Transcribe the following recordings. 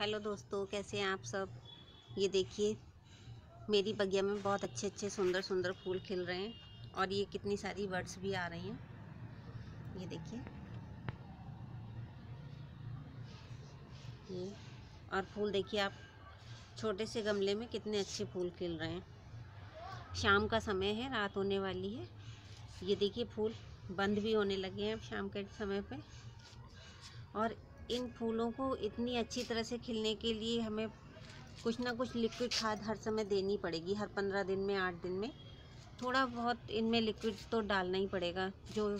Hello दोस्तों, कैसे हैं आप सब? ये देखिए, मेरी बगिया में बहुत अच्छे अच्छे सुंदर सुंदर फूल खिल रहे हैं और ये कितनी सारी बर्ड्स भी आ रही हैं। ये देखिए। ये और फूल देखिए आप, छोटे से गमले में कितने अच्छे फूल खिल रहे हैं। शाम का समय है, रात होने वाली है। ये देखिए फूल बंद भी होने लगे हैं अब शाम के समय पे। और इन फूलों को इतनी अच्छी तरह से खिलने के लिए हमें कुछ ना कुछ लिक्विड खाद हर समय देनी पड़ेगी, हर पंद्रह दिन में, आठ दिन में। थोड़ा बहुत इनमें लिक्विड तो डालना ही पड़ेगा, जो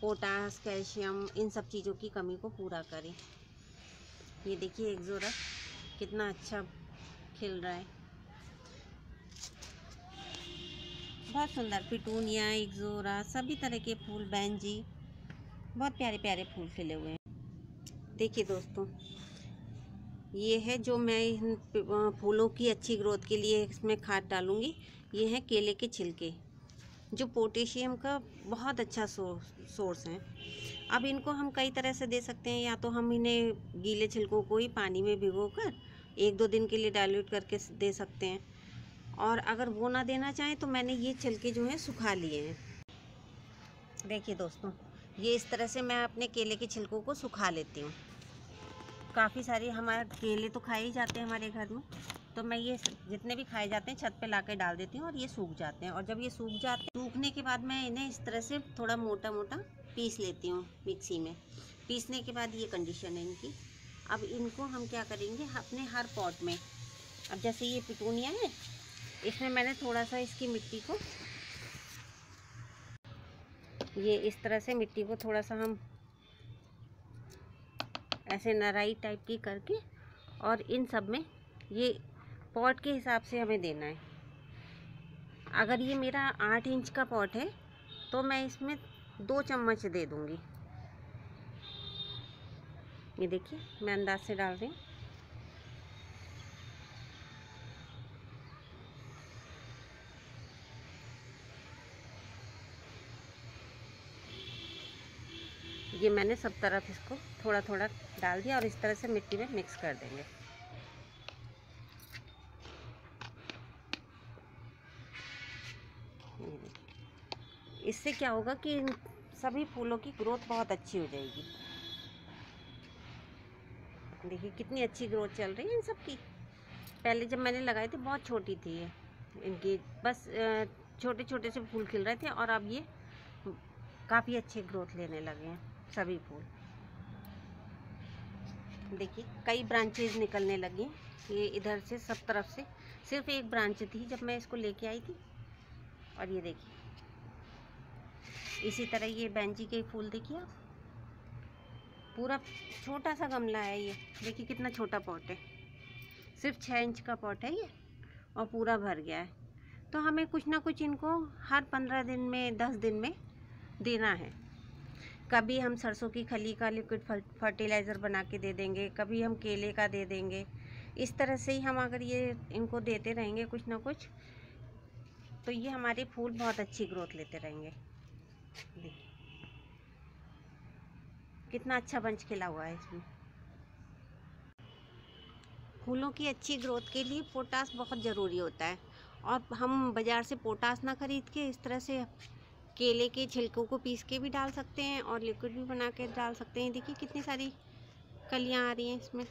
पोटास कैल्शियम इन सब चीज़ों की कमी को पूरा करे। ये देखिए एक जोरा कितना अच्छा खिल रहा है। बहुत सुंदर पिटूनिया, एक जोरा सभी तरह के फूल, बैंजी, बहुत प्यारे प्यारे फूल खिले हुए हैं। देखिए दोस्तों, ये है जो मैं इन फूलों की अच्छी ग्रोथ के लिए इसमें खाद डालूँगी। ये है केले के छिलके, जो पोटेशियम का बहुत अच्छा सोर्स है। अब इनको हम कई तरह से दे सकते हैं, या तो हम इन्हें गीले छिलकों को ही पानी में भिगो कर एक दो दिन के लिए डाइल्यूट करके दे सकते हैं। और अगर वो ना देना चाहें तो मैंने ये छिलके जो हैं सुखा लिए हैं। देखिए दोस्तों, ये इस तरह से मैं अपने केले के छिलकों को सुखा लेती हूँ। काफ़ी सारी हमारे केले तो खाए ही जाते हैं हमारे घर में। तो मैं ये जितने भी खाए जाते हैं, छत पे ला डाल देती हूँ और ये सूख जाते हैं। और जब ये सूख जाते हैं, सूखने के बाद मैं इन्हें इस तरह से थोड़ा मोटा मोटा पीस लेती हूँ मिक्सी में। पीसने के बाद ये कंडीशन है इनकी। अब इनको हम क्या करेंगे, अपने हर पॉट में। अब जैसे ये पिटूनिया है, इसमें मैंने थोड़ा सा इसकी मिट्टी को, ये इस तरह से मिट्टी को थोड़ा सा हम ऐसे नराई टाइप की करके और इन सब में ये पॉट के हिसाब से हमें देना है। अगर ये मेरा आठ इंच का पॉट है तो मैं इसमें दो चम्मच दे दूँगी। ये देखिए, मैं अंदाज से डाल रही हूँ। ये मैंने सब तरफ़ इसको थोड़ा थोड़ा डाल दिया और इस तरह से मिट्टी में मिक्स कर देंगे। इससे क्या होगा कि सभी फूलों की ग्रोथ बहुत अच्छी हो जाएगी। देखिए कितनी अच्छी ग्रोथ चल रही है इन सब की। पहले जब मैंने लगाई थी बहुत छोटी थी ये। इनकी बस छोटे छोटे से फूल खिल रहे थे और अब ये काफ़ी अच्छे ग्रोथ लेने लगे हैं। सभी फूल। देखिए, कई ब्रांचेज निकलने लगी ये इधर से, सब तरफ़ से, सिर्फ़ एक ब्रांच थी जब मैं इसको लेके आई थी। और ये देखिए, इसी तरह ये बैंजी के फूल देखिए आप। पूरा छोटा सा गमला है ये। देखिए, कितना छोटा पॉट है। सिर्फ़ छः इंच का पॉट है ये, और पूरा भर गया है। तो हमें कुछ ना कुछ इनको हर पंद्रह दिन में, दस दिन में देना है। कभी हम सरसों की खली का लिक्विड फर्टिलाइज़र बना के दे देंगे, कभी हम केले का दे देंगे। इस तरह से ही हम अगर ये इनको देते रहेंगे कुछ ना कुछ तो ये हमारे फूल बहुत अच्छी ग्रोथ लेते रहेंगे। कितना अच्छा बंच खिला हुआ है इसमें। फूलों की अच्छी ग्रोथ के लिए पोटास बहुत ज़रूरी होता है। और हम बाज़ार से पोटास ना खरीद के इस तरह से केले के छिलकों को पीस के भी डाल सकते हैं और लिक्विड भी बना के डाल सकते हैं। देखिए कितनी सारी कलियाँ आ रही हैं इसमें।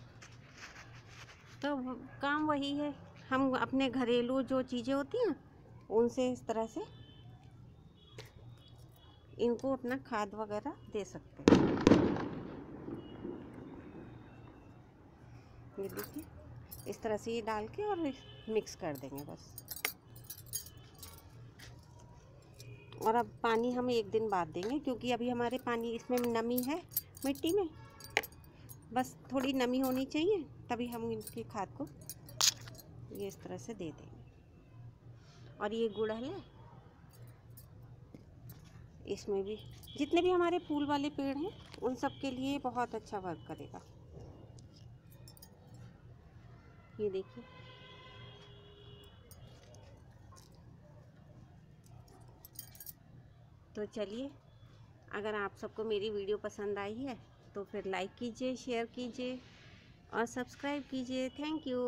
तो काम वही है। हम अपने घरेलू जो चीज़ें होती हैं, उनसे इस तरह से इनको अपना खाद वगैरह दे सकते हैं। ये देखिए, इस तरह से ये डाल के और मिक्स कर देंगे बस। और अब पानी हम एक दिन बाद देंगे, क्योंकि अभी हमारे पानी इसमें नमी है मिट्टी में। बस थोड़ी नमी होनी चाहिए, तभी हम इनकी खाद को ये इस तरह से दे देंगे। और ये गुड़हल है इसमें भी जितने भी हमारे फूल वाले पेड़ हैं, उन सब के लिए बहुत अच्छा वर्क करेगा। ये देखिए। तो चलिए, अगर आप सबको मेरी वीडियो पसंद आई है तो फिर लाइक कीजिए शेयर कीजिए और सब्सक्राइब कीजिए। Thank you